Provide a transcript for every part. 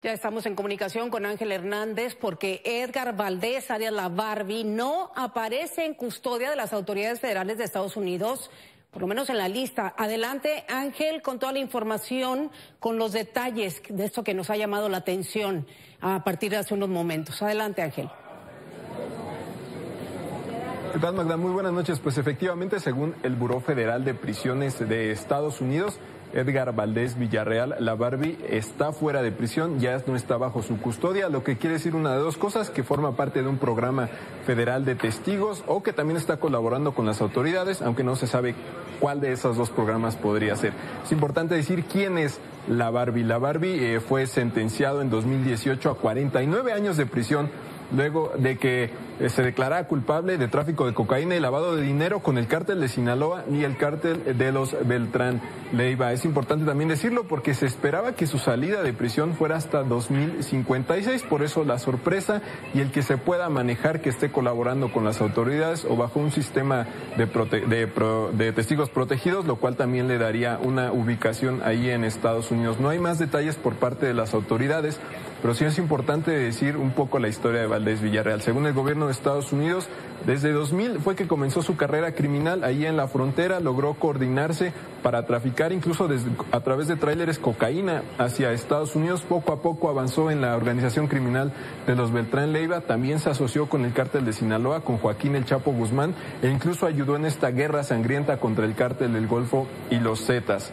Ya estamos en comunicación con Ángel Hernández porque Edgar Valdés, alias la Barbie, no aparece en custodia de las autoridades federales de Estados Unidos, por lo menos en la lista. Adelante, Ángel, con toda la información, con los detalles de esto que nos ha llamado la atención a partir de hace unos momentos. Adelante, Ángel. ¿Qué tal, Magda? Muy buenas noches. Pues efectivamente, según el Buró Federal de Prisiones de Estados Unidos, Edgar Valdés Villarreal, la Barbie, está fuera de prisión, ya no está bajo su custodia, lo que quiere decir una de dos cosas, que forma parte de un programa federal de testigos o que también está colaborando con las autoridades, aunque no se sabe cuál de esos dos programas podría ser. Es importante decir quién es la Barbie. La Barbie eh, fue sentenciado en 2018 a 49 años de prisión luego de que eh, se declarara culpable de tráfico de cocaína y lavado de dinero con el cártel de Sinaloa y el cártel de los Beltrán Leiva. Es importante también decirlo porque se esperaba que su salida de prisión fuera hasta 2056, por eso la sorpresa y el que se pueda manejar que esté colaborando con las autoridades o bajo un sistema de, de testigos protegidos, lo cual también le daría una ubicación ahí en Estados Unidos. No hay más detalles por parte de las autoridades. Pero sí es importante decir un poco la historia de Valdés Villarreal. Según el gobierno de Estados Unidos, desde 2000 fue que comenzó su carrera criminal ahí en la frontera, logró coordinarse para traficar incluso desde, a través de tráileres cocaína hacia Estados Unidos. Poco a poco avanzó en la organización criminal de los Beltrán Leiva, también se asoció con el cártel de Sinaloa, con Joaquín El Chapo Guzmán e incluso ayudó en esta guerra sangrienta contra el cártel del Golfo y los Zetas.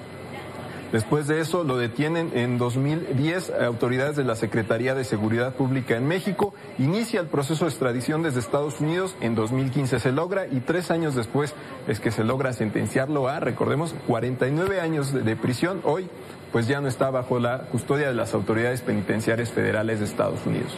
Después de eso lo detienen en 2010 autoridades de la Secretaría de Seguridad Pública en México. Inicia el proceso de extradición desde Estados Unidos. En 2015 se logra y tres años después es que se logra sentenciarlo a, recordemos, 49 años de prisión. Hoy pues ya no está bajo la custodia de las autoridades penitenciarias federales de Estados Unidos.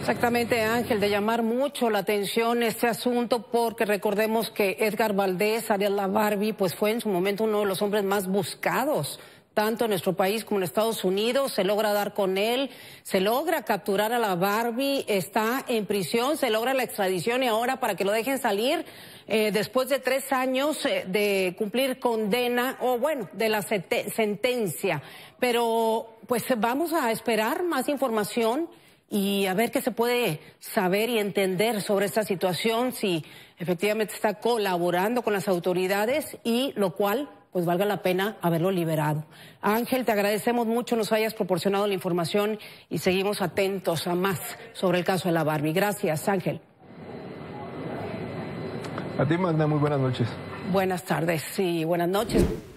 Exactamente, Ángel, de llamar mucho la atención este asunto porque recordemos que Edgar Valdés, alias la Barbie, pues fue en su momento uno de los hombres más buscados tanto en nuestro país como en Estados Unidos, se logra dar con él, se logra capturar a la Barbie, está en prisión, se logra la extradición y ahora para que lo dejen salir eh, después de tres años eh, de cumplir condena o bueno, de la sentencia. Pero pues vamos a esperar más información y a ver qué se puede saber y entender sobre esta situación, si efectivamente está colaborando con las autoridades y lo cual pues valga la pena haberlo liberado. Ángel, te agradecemos mucho nos hayas proporcionado la información y seguimos atentos a más sobre el caso de la Barbie. Gracias, Ángel. A ti, Magda, muy buenas noches. Buenas tardes y buenas noches.